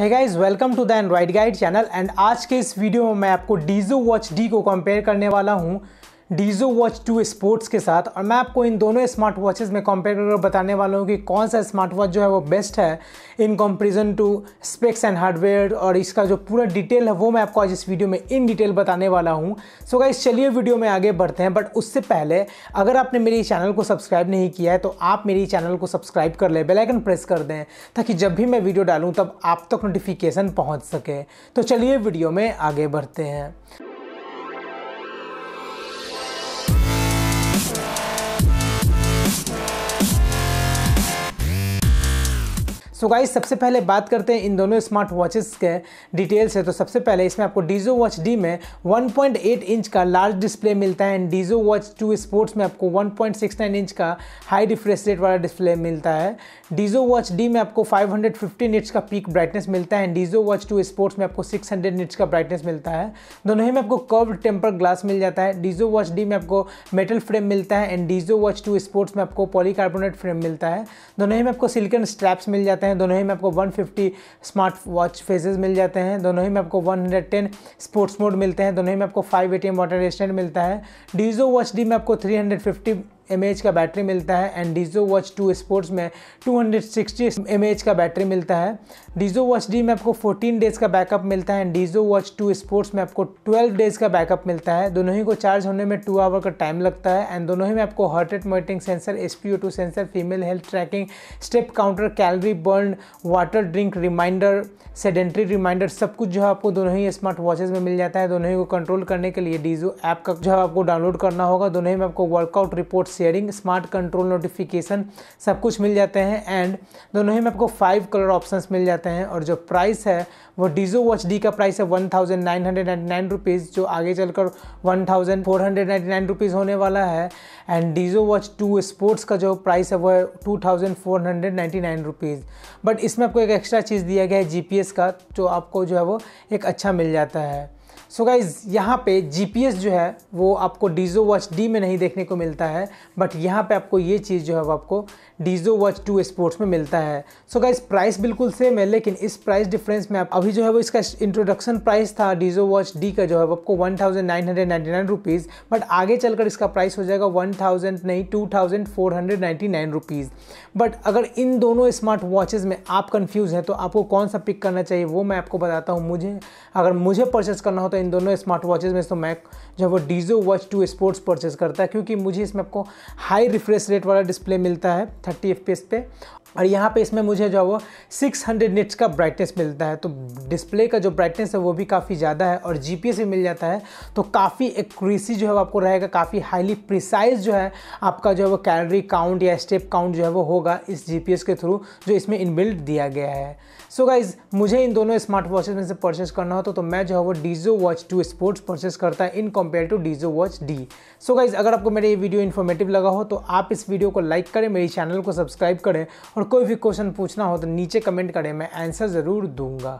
है guys welcome to the Android guide channel and आज के इस वीडियो में मैं आपको डीजो वॉच डी को कंपेयर करने वाला हूँ। डीजो वॉच टू स्पोर्ट्स के साथ, और मैं आपको इन दोनों स्मार्ट वॉचेज़ में कंपेयर कर बताने वाला हूँ कि कौन सा स्मार्ट वॉच जो है वो बेस्ट है in comparison to specs and hardware और इसका जो पूरा डिटेल है वो मैं आपको आज इस वीडियो में इन डिटेल बताने वाला हूँ। सो गाइस चलिए वीडियो में आगे बढ़ते हैं बट उससे पहले, अगर आपने मेरे चैनल को सब्सक्राइब नहीं किया है तो आप मेरी चैनल को सब्सक्राइब कर ले बेलाइकन प्रेस कर दें, ताकि जब भी मैं वीडियो डालूँ, तब आप तक नोटिफिकेशन पहुँच सके। तो चलिए वीडियो में आगे बढ़ते हैं। सो so गाइस सबसे पहले बात करते हैं इन दोनों स्मार्ट वॉचेस के डिटेल से। तो सबसे पहले इसमें आपको डीजो वॉच डी में 1.8 इंच का लार्ज डिस्प्ले मिलता है। And Dizo watch two sports में आपको 1.69 इंच का हाई रिफ्रेश रेट वाला डिस्प्ले मिलता है। डीजो वॉच डी में आपको 550 निट्स का पीक ब्राइटनेस मिलता है। And Dizo watch two sports में आपको 600 निट्स का ब्राइटनेस मिलता है। दोनों ही में आपको कर्व टेम्पर ग्लास मिल जाता है। डीजो वॉच डी में आपको मेटल फ्रेम मिलता है। And Dizo watch two sports में आपको पॉलीकार्बोनेट फ्रेम मिलता है। दोनों ही में आपको सिलिकन स्ट्रैप्स मिल जाते हैं। हैं। दोनों ही में आपको 150 स्मार्ट वॉच फेजेस मिल जाते हैं। दोनों ही में आपको 110 स्पोर्ट्स मोड मिलते हैं। दोनों ही में आपको 5 एटीएम वाटर रेस्टेंट मिलता है। डीजो वॉच डी में आपको 350 एम का बैटरी मिलता है and Dizo watch two sports में 260 एम का बैटरी मिलता है। डीजो वॉच डी में आपको 14 डेज़ का बैकअप मिलता है and Dizo watch two sports में आपको 12 डेज़ का बैकअप मिलता है। दोनों ही को चार्ज होने में टू आवर का टाइम लगता है एंड दोनों ही में आपको heart rate monitoring sensor S sensor female health tracking step counter calorie burn water drink reminder sedentary reminder सब कुछ जो है आपको दोनों ही स्मार्ट वॉचेज में मिल जाता है। दोनों ही को कंट्रोल करने के लिए डीजो ऐप का जो है आपको डाउनलोड करना होगा। दोनों ही में आपको workout report sharing smart control notification सब कुछ मिल जाते हैं। एंड दोनों ही में आपको फाइव कलर ऑप्शंस मिल जाते हैं। और जो प्राइस है, वो डीजो वॉच डी का प्राइस है one thousand nine hundred ninety nine rupees जो आगे चलकर one thousand four hundred ninety nine rupees होने वाला है। And Dizo watch two sports का जो प्राइस है, वो है two thousand four hundred ninety nine rupees but इसमें आपको एक एक्स्ट्रा चीज़ दिया गया है एस का, जो आपको जो है वो एक अच्छा मिल जाता है। सो गाइज़ यहाँ पे जीपीएस जो है, वो आपको डीजो वॉच डी में नहीं देखने को मिलता है बट यहाँ पे आपको ये चीज़ जो है, वो आपको डीजो वॉच टू स्पोर्ट्स में मिलता है। सो गाइज़ प्राइस बिल्कुल सेम है, लेकिन इस प्राइस डिफरेंस में आप अभी जो है वो इसका इंट्रोडक्शन प्राइस था डीजो वॉच डी का जो है, वो आपको one thousand nine hundred ninety nine rupees but आगे चलकर इसका प्राइस हो जाएगा वन थाउज़ेंड नहीं two thousand four hundred ninety nine rupees but अगर इन दोनों स्मार्ट वॉचेज़ में आप कन्फ्यूज़ हैं तो आपको कौन सा पिक करना चाहिए, वो मैं आपको बताता हूँ। मुझे अगर मुझे परचेस करना हो तो इन दोनों स्मार्ट वॉचेज़ में तो मैं जो है वो Dizo watch two sports purchase करता है, क्योंकि मुझे इसमें आपको हाई रिफ्रेश रेट वाला डिस्प्ले मिलता है थर्टी एफ़ पे और यहाँ पे इसमें मुझे जो है वो 600 निट्स का ब्राइटनेस मिलता है। तो डिस्प्ले का जो ब्राइटनेस है वो भी काफ़ी ज़्यादा है और जीपीएस भी मिल जाता है। तो काफ़ी एक्यूरेसी जो है वो आपको रहेगा काफ़ी हाईली प्रिसाइज जो है आपका जो है वो कैलोरी काउंट या स्टेप काउंट जो है वो होगा इस जीपीएस के थ्रू जो इसमें इनबिल्ट दिया गया है। सो so गाइज़ मुझे इन दोनों स्मार्ट वॉचेज में से परचेस करना हो तो, तो मैं जो है वो Dizo watch two sports purchase करता है in compare to Dizo watch D so guys अगर आपको मेरा ये वीडियो इन्फॉर्मेटिव लगा हो तो आप इस वीडियो को लाइक करें मेरी चैनल को सब्सक्राइब करें और कोई भी क्वेश्चन पूछना हो तो नीचे कमेंट करें मैं आंसर ज़रूर दूँगा।